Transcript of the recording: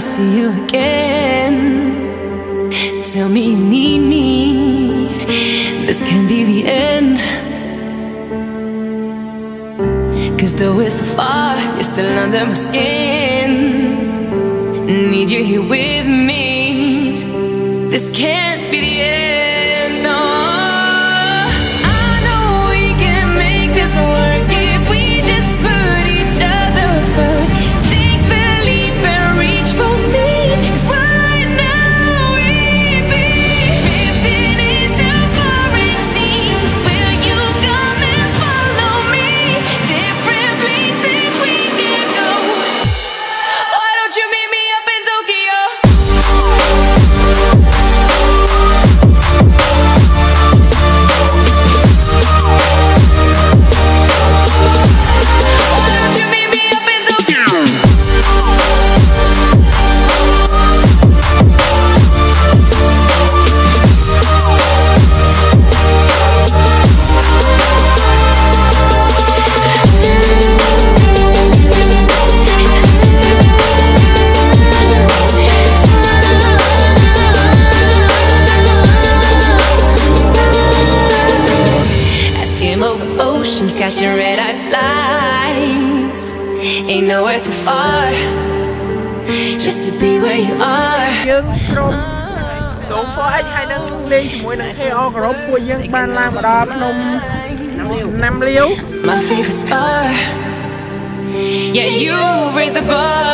see you again. Tell me you need me. This can be the end. Cause though we're so far, you're still under my skin. Need you here with me. This can't be the end. Oceans, catching red eye flights. Ain't nowhere too far, just to be where you are. យើងក្រុមសូហ្វអិចហើយនឹងលេងជាមួយនឹង KO ក្រុមពួកយើងបានឡើងមកដល់ភ្នំណាំលាវ My favorite scar. Yeah, you raised the bar.